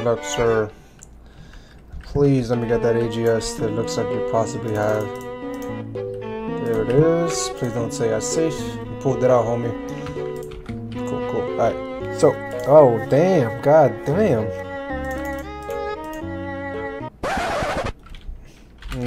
Good luck, sir. Please let me get that AGS that looks like you possibly have. There it is. Please don't say I'm safe. You pulled it out, homie. Cool, cool. Alright. So, oh, damn. God damn.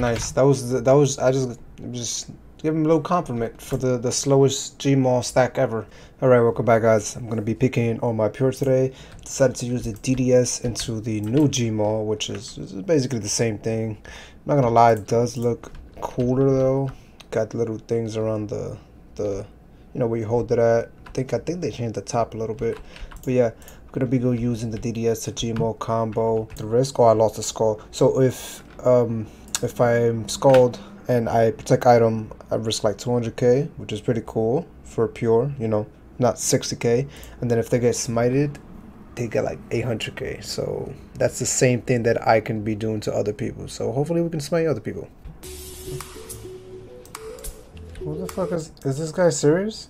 Nice. That was, that was, I just, just give him a little compliment for the, the slowest Gmaul stack ever. Alright, welcome back guys. I'm going to be PKing on my Pure today. Decided to use the DDS into the new Gmaul, which is, is basically the same thing. I'm not going to lie, it does look cooler though. Got little things around the, the you know, where you hold it at. I think, I think they changed the top a little bit. But yeah, I'm going to be go using the DDS to Gmaul combo. The risk, oh I lost the skull. So if, um, if I'm skulled and I protect item, I risk like 200k, which is pretty cool for pure, you know, not 60k. And then if they get smited, they get like 800k. So that's the same thing that I can be doing to other people. So hopefully we can smite other people. What the fuck is, is this guy serious?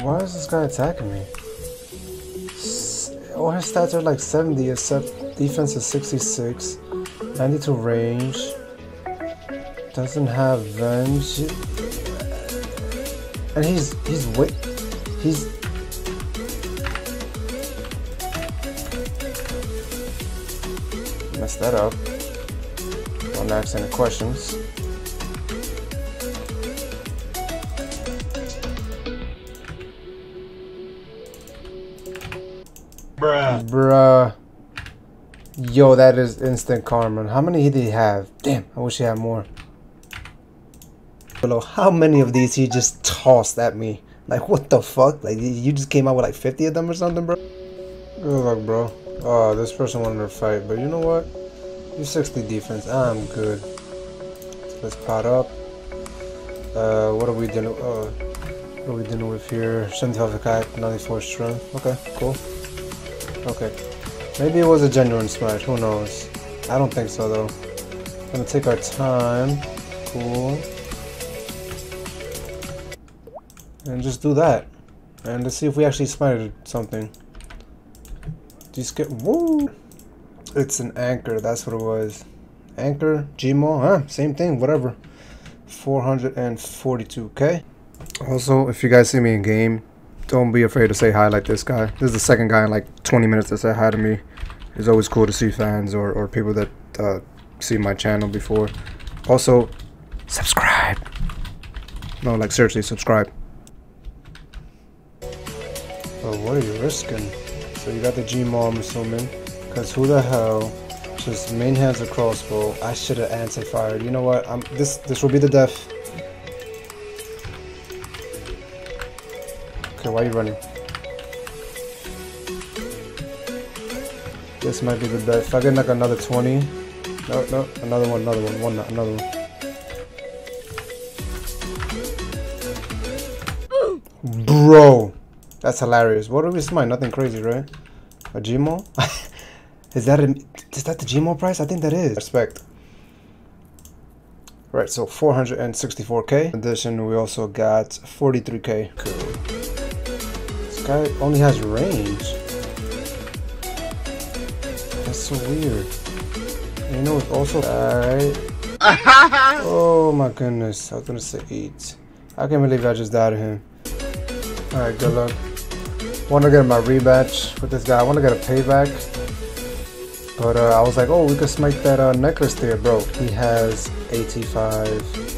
Why is this guy attacking me? All his stats are like 70 except defense is 66, 92 range, doesn't have venge, and he's, he's wait, he's, messed that up, don't ask any questions. Bruh. Bruh. Yo, that is instant karma. How many did he have? Damn, I wish he had more. How many of these he just tossed at me? Like, what the fuck? Like, you just came out with like 50 of them or something, bro? Good luck, bro. Oh, this person wanted to fight, but you know what? You 60 defense. I'm good. Let's pot up. Uh, what are we doing? Uh, what are we dealing with here? 75 attack, 94 strength. Okay, cool. Okay. Maybe it was a genuine smite, who knows? I don't think so though. Gonna take our time. Cool. And just do that. And let's see if we actually smited something. You skip? Woo! It's an anchor, that's what it was. Anchor, Gmo, huh? Same thing, whatever. 442k. Also, if you guys see me in game, don't be afraid to say hi like this guy. This is the second guy in like 20 minutes that said hi to me. It's always cool to see fans or, or people that uh, see my channel before. Also, subscribe. No, like seriously, subscribe. Oh, what are you risking? So you got the Gmaul, I'm assuming. Because who the hell just main hands a crossbow? I should have anti-fired. You know what? I'm, this this will be the death. Okay, why are you running? This might be the best. If I get like another 20. No, no, another one, another one, one, another one. Bro, that's hilarious. What do we smite? Nothing crazy, right? A Gmo? is that a, is that the Gmo price? I think that is. Respect. Right, so 464k. In addition, we also got 43k. Cool. Guy only has range. That's so weird. You know, it's also alright. oh my goodness, I was gonna say eight. I can't believe I just died to him. Alright, good luck. Want to get my rematch with this guy. I want to get a payback. But uh, I was like, oh, we could smite that uh, necklace there, bro. He has 85.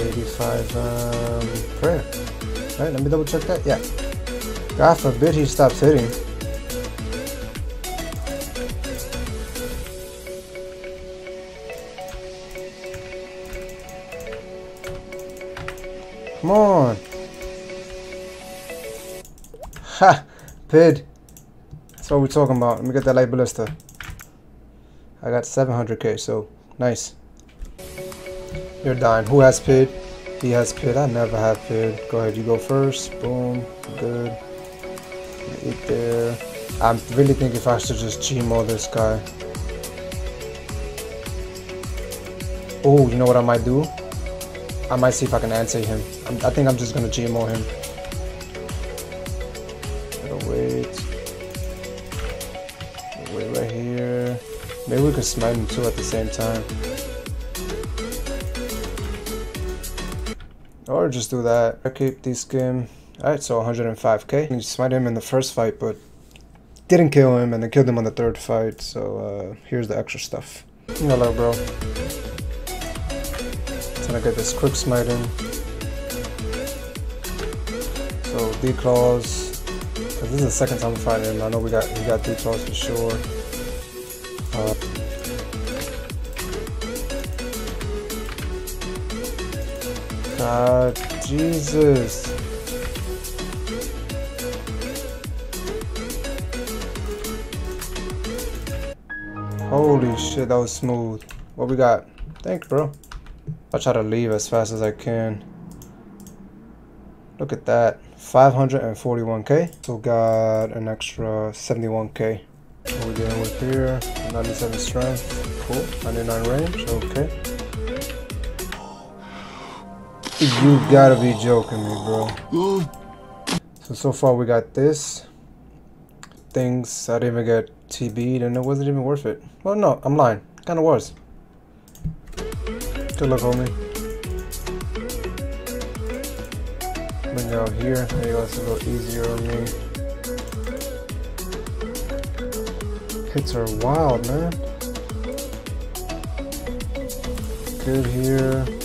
85 um, prayer. Alright, let me double check that. Yeah. God forbid he stops hitting. Come on. Ha! Pid. That's what we're talking about. Let me get that light ballista. I got 700k, so nice. You're dying. Who has PID? He has PID. I never have PID. Go ahead, you go first. Boom. Good. Eat there. I'm really thinking if I should just Gmaul this guy. Oh, you know what I might do? I might see if I can answer him. I'm, i think I'm just gonna GMO him. Gotta wait. Wait right here. Maybe we can smite him too at the same time. Or just do that. I keep the skim. Alright, so 105k. You smite him in the first fight, but didn't kill him, and then killed him on the third fight. So uh, here's the extra stuff. Hello, bro. Gonna get this quick smite in. So D-claws. This is the second time I'm fighting him. I know we got we got D-claws for sure. Uh, God, Jesus. Holy shit, that was smooth. What we got? Thanks, bro. I'll try to leave as fast as I can. Look at that. 541k. So got an extra 71k. What we dealing with here? 97 strength. Cool. 99 range. Okay. You gotta be joking me, bro. So, so far we got this. Things I didn't even get TB'd and it wasn't even worth it. Well, no, I'm lying. Kinda was. Good luck, homie. Bring out here. There you go. It's a little easier on me. Hits are wild, man. Good here.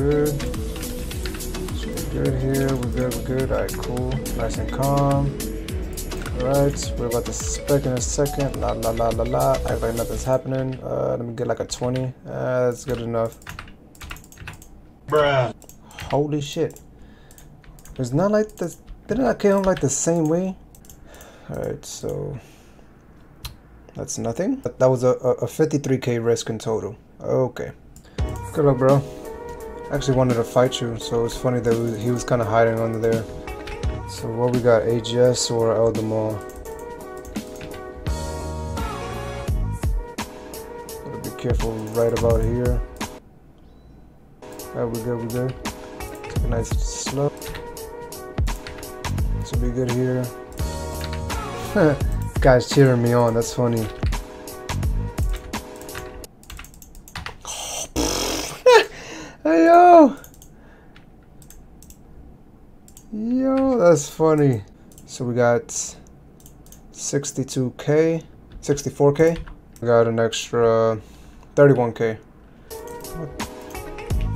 Good. Good here. We're good. We're good. Alright, cool. Nice and calm. Alright, we're about to spec in a second. La la la la la. Act like nothing's happening. Uh, let me get like a 20. Uh, that's good enough. Bruh. Holy shit. It's not like this. Didn't I kill him like the same way? Alright, so. That's nothing. That was a, a 53k risk in total. Okay. Good luck, bro. Actually wanted to fight you, so it's funny that he was kind of hiding under there. So what we got, AGS or Elder Maul? Gotta be careful right about here. Alright, we good, we good. Take a nice slow. This will be good here. Guy's cheering me on, that's funny. That's funny. So we got 62k, 64k. We got an extra 31k.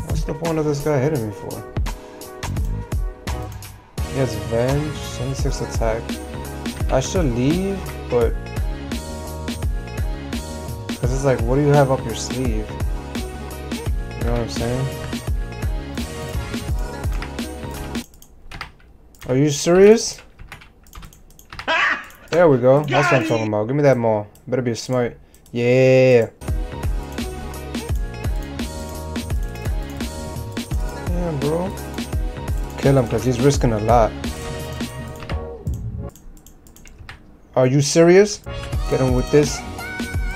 What's the point of this guy hitting me for? He has Venge, 76 attack. I should leave, but... Because it's like, what do you have up your sleeve? You know what I'm saying? Are you serious? There we go. That's what I'm talking about. Give me that maul. Better be a smart. Yeah. Damn, bro. Kill him because he's risking a lot. Are you serious? Get him with this.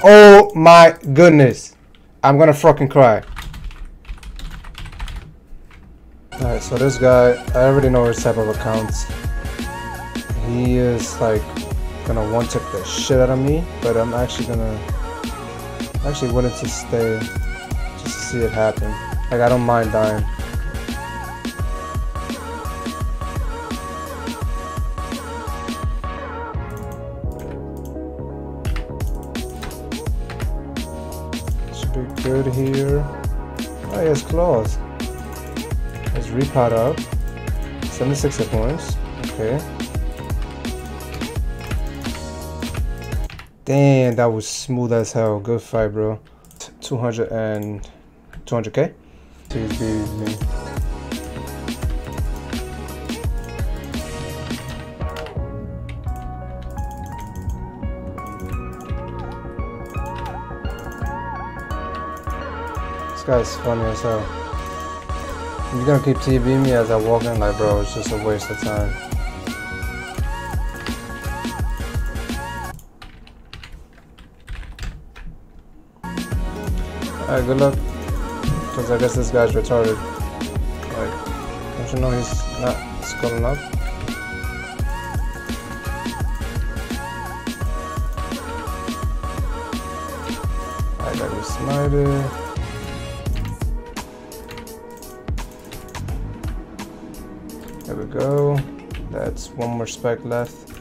Oh my goodness. I'm gonna fucking cry. Alright, so this guy, I already know his type of accounts. He is like gonna one tip the shit out of me, but I'm actually gonna actually willing to stay just to see it happen. Like I don't mind dying. Should be good here. Oh, he has claws. Let's repot up. 76 hit points. Okay. Damn, that was smooth as hell. Good fight, bro. 200 and 200k. Please be me. This guy's funny as hell. You're gonna keep TBing me as I walk in like bro, it's just a waste of time. Alright, good luck. Cause I guess this guy's retarded. Like, don't you know he's not schooling up? I got a it. That's one more spec left.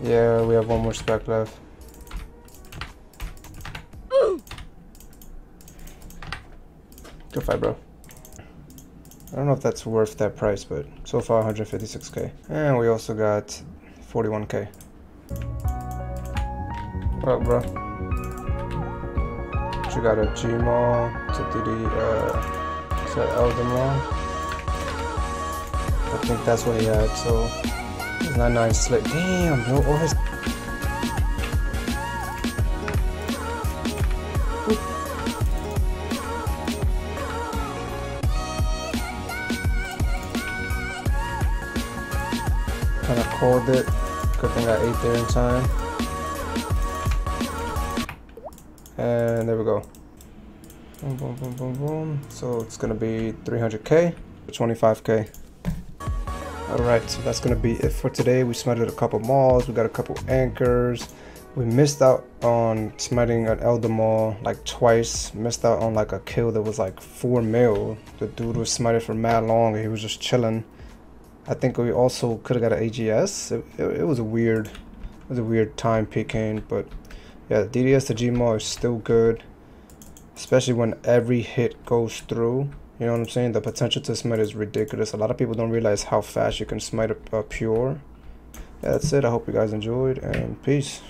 Yeah, we have one more spec left. Good fight, bro. I don't know if that's worth that price, but so far 156k. And we also got 41k. What up, bro? You got a Gmaul to DD, uh, is that Elder Maul? I think that's what he had, so it's not nice slick. Damn, no, all Kind of called it. Good thing I ate there in time. And there we go. Boom, boom, boom, boom, boom. So it's gonna be 300k, 25k. Alright, so that's gonna be it for today. We smited a couple mauls we got a couple anchors. We missed out on smiting an Elder Maul like twice. Missed out on like a kill that was like 4 mil. The dude was smited for mad long he was just chilling. I think we also could have got an AGS. It, it, it, was a weird, it was a weird time PKing, but yeah, DDS to Gmaul is still good, especially when every hit goes through. You know what I'm saying? The potential to smite is ridiculous. A lot of people don't realize how fast you can smite a, a pure. Yeah, that's it. I hope you guys enjoyed, and peace.